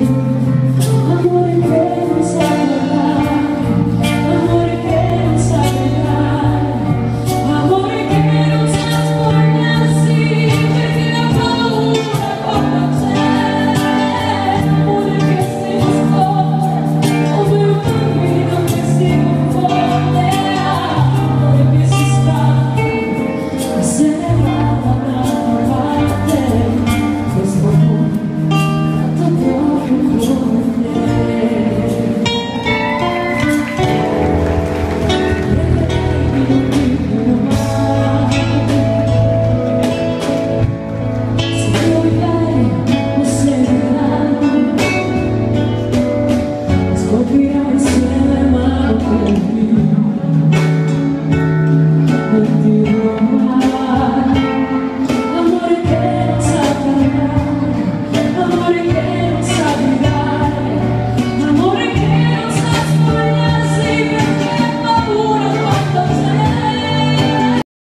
you.